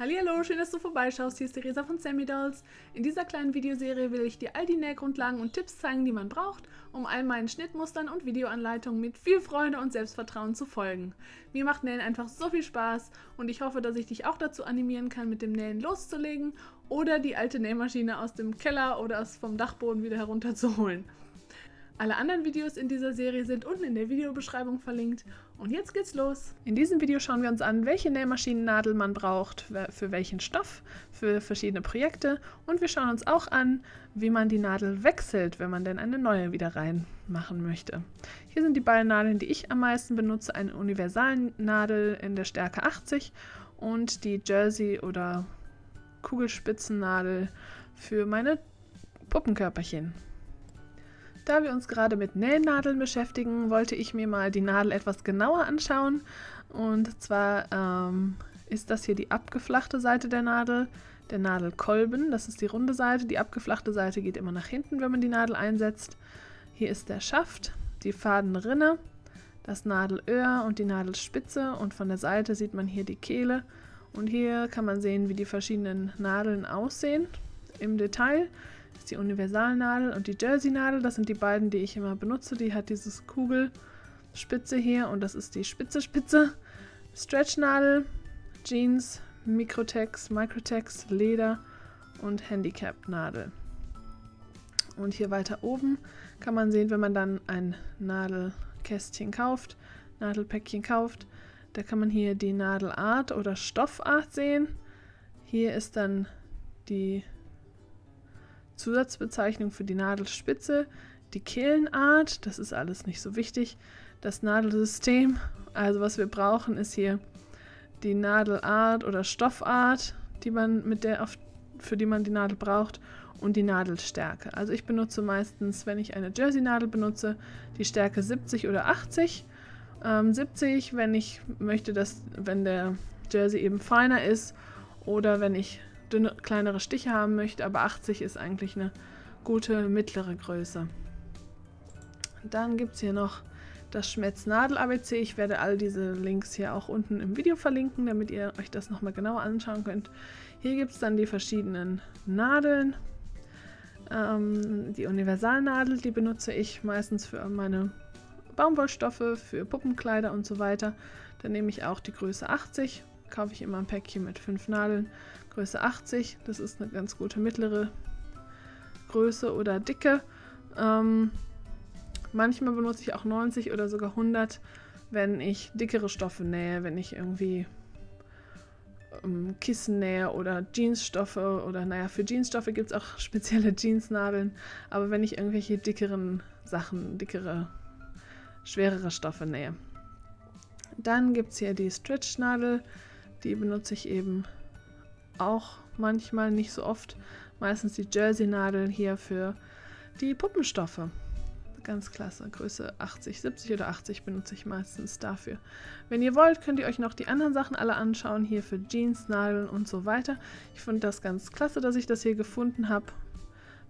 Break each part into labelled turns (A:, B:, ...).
A: Hallo, schön, dass du vorbeischaust. Hier ist Theresa von Sammy Dolls. In dieser kleinen Videoserie will ich dir all die Nähgrundlagen und Tipps zeigen, die man braucht, um all meinen Schnittmustern und Videoanleitungen mit viel Freude und Selbstvertrauen zu folgen. Mir macht Nähen einfach so viel Spaß und ich hoffe, dass ich dich auch dazu animieren kann, mit dem Nähen loszulegen oder die alte Nähmaschine aus dem Keller oder vom Dachboden wieder herunterzuholen. Alle anderen Videos in dieser Serie sind unten in der Videobeschreibung verlinkt. Und jetzt geht's los. In diesem Video schauen wir uns an, welche Nähmaschinennadel man braucht, für welchen Stoff, für verschiedene Projekte. Und wir schauen uns auch an, wie man die Nadel wechselt, wenn man denn eine neue wieder reinmachen möchte. Hier sind die beiden Nadeln, die ich am meisten benutze. Eine Universalnadel in der Stärke 80 und die Jersey- oder Kugelspitzennadel für meine Puppenkörperchen. Da wir uns gerade mit Nähnadeln beschäftigen, wollte ich mir mal die Nadel etwas genauer anschauen. Und zwar ähm, ist das hier die abgeflachte Seite der Nadel, der Nadelkolben. Das ist die runde Seite. Die abgeflachte Seite geht immer nach hinten, wenn man die Nadel einsetzt. Hier ist der Schaft, die Fadenrinne, das Nadelöhr und die Nadelspitze. Und von der Seite sieht man hier die Kehle. Und hier kann man sehen, wie die verschiedenen Nadeln aussehen im Detail die Universalnadel und die Jersey-Nadel. Das sind die beiden, die ich immer benutze. Die hat dieses Kugelspitze hier und das ist die spitze Spitze. Stretchnadel, Jeans, Microtex, Microtex, Leder und Handicap-Nadel. Und hier weiter oben kann man sehen, wenn man dann ein Nadelkästchen kauft, Nadelpäckchen kauft, da kann man hier die Nadelart oder Stoffart sehen. Hier ist dann die Zusatzbezeichnung für die Nadelspitze, die Kehlenart, das ist alles nicht so wichtig, das Nadelsystem, also was wir brauchen ist hier die Nadelart oder Stoffart, die man mit der auf, für die man die Nadel braucht und die Nadelstärke. Also ich benutze meistens, wenn ich eine Jersey-Nadel benutze, die Stärke 70 oder 80. Ähm, 70, wenn ich möchte, dass wenn der Jersey eben feiner ist oder wenn ich dünne, kleinere Stiche haben möchte, aber 80 ist eigentlich eine gute mittlere Größe. Dann gibt es hier noch das Schmetz-Nadel-ABC. Ich werde all diese Links hier auch unten im Video verlinken, damit ihr euch das nochmal genauer anschauen könnt. Hier gibt es dann die verschiedenen Nadeln. Ähm, die Universalnadel, die benutze ich meistens für meine Baumwollstoffe, für Puppenkleider und so weiter. Dann nehme ich auch die Größe 80 kaufe ich immer ein Päckchen mit fünf Nadeln, Größe 80. Das ist eine ganz gute mittlere Größe oder Dicke. Ähm, manchmal benutze ich auch 90 oder sogar 100, wenn ich dickere Stoffe nähe, wenn ich irgendwie ähm, Kissen nähe oder Jeansstoffe oder naja, für Jeansstoffe gibt es auch spezielle Jeansnadeln, aber wenn ich irgendwelche dickeren Sachen, dickere, schwerere Stoffe nähe. Dann gibt es hier die Stretchnadel. Die benutze ich eben auch manchmal, nicht so oft. Meistens die Jersey-Nadeln hier für die Puppenstoffe. Ganz klasse. Größe 80, 70 oder 80 benutze ich meistens dafür. Wenn ihr wollt, könnt ihr euch noch die anderen Sachen alle anschauen, hier für Jeans-Nadeln und so weiter. Ich finde das ganz klasse, dass ich das hier gefunden habe,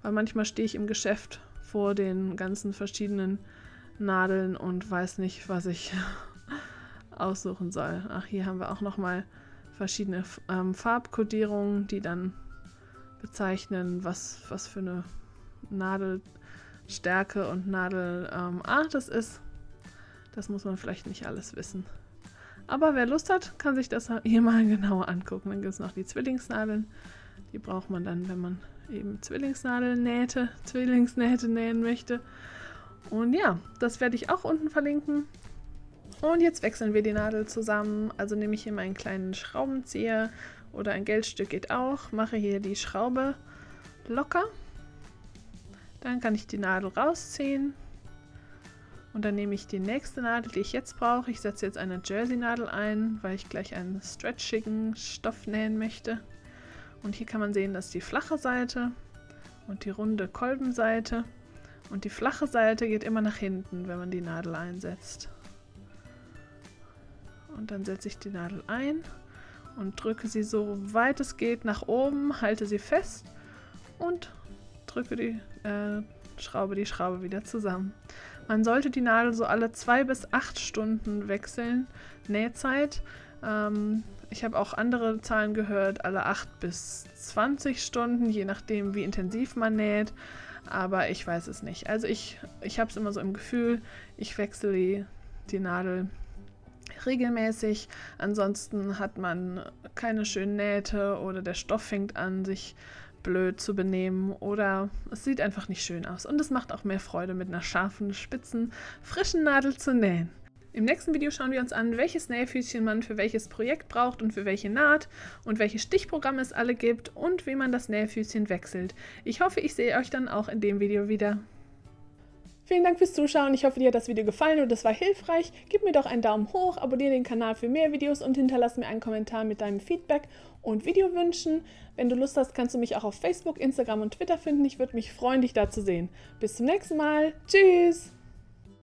A: weil manchmal stehe ich im Geschäft vor den ganzen verschiedenen Nadeln und weiß nicht, was ich aussuchen soll. Ach, hier haben wir auch nochmal verschiedene ähm, Farbkodierungen, die dann bezeichnen, was, was für eine Nadelstärke und Nadelart ähm, es ist. Das muss man vielleicht nicht alles wissen. Aber wer Lust hat, kann sich das hier mal genauer angucken. Dann gibt es noch die Zwillingsnadeln. Die braucht man dann, wenn man eben Zwillingsnadeln nähte, Zwillingsnähte nähen möchte. Und ja, das werde ich auch unten verlinken. Und jetzt wechseln wir die Nadel zusammen. Also nehme ich hier meinen kleinen Schraubenzieher oder ein Geldstück geht auch. Mache hier die Schraube locker. Dann kann ich die Nadel rausziehen. Und dann nehme ich die nächste Nadel, die ich jetzt brauche. Ich setze jetzt eine Jersey-Nadel ein, weil ich gleich einen stretchigen Stoff nähen möchte. Und hier kann man sehen, dass die flache Seite und die runde Kolbenseite. Und die flache Seite geht immer nach hinten, wenn man die Nadel einsetzt. Und dann setze ich die Nadel ein und drücke sie so weit es geht nach oben, halte sie fest und drücke die äh, Schraube die Schraube wieder zusammen. Man sollte die Nadel so alle zwei bis acht Stunden wechseln, Nähzeit. Ähm, ich habe auch andere Zahlen gehört, alle 8 bis 20 Stunden, je nachdem, wie intensiv man näht. Aber ich weiß es nicht. Also ich, ich habe es immer so im Gefühl, ich wechsle die, die Nadel regelmäßig. Ansonsten hat man keine schönen Nähte oder der Stoff fängt an, sich blöd zu benehmen oder es sieht einfach nicht schön aus. Und es macht auch mehr Freude, mit einer scharfen, spitzen, frischen Nadel zu nähen. Im nächsten Video schauen wir uns an, welches Nähfüßchen man für welches Projekt braucht und für welche Naht und welche Stichprogramme es alle gibt und wie man das Nähfüßchen wechselt. Ich hoffe, ich sehe euch dann auch in dem Video wieder. Vielen Dank fürs Zuschauen. Ich hoffe, dir hat das Video gefallen und es war hilfreich. Gib mir doch einen Daumen hoch, abonniere den Kanal für mehr Videos und hinterlasse mir einen Kommentar mit deinem Feedback und Videowünschen. Wenn du Lust hast, kannst du mich auch auf Facebook, Instagram und Twitter finden. Ich würde mich freuen, dich da zu sehen. Bis zum nächsten Mal. Tschüss!